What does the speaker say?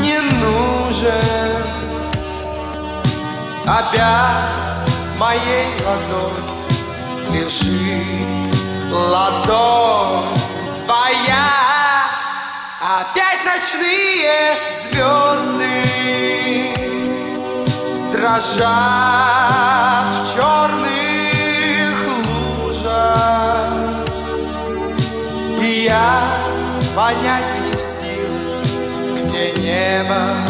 не нужен. Опять моей ладонь лежит ладонь твоя. Опять ночные звезды дрожат. Понять не в силах, где небо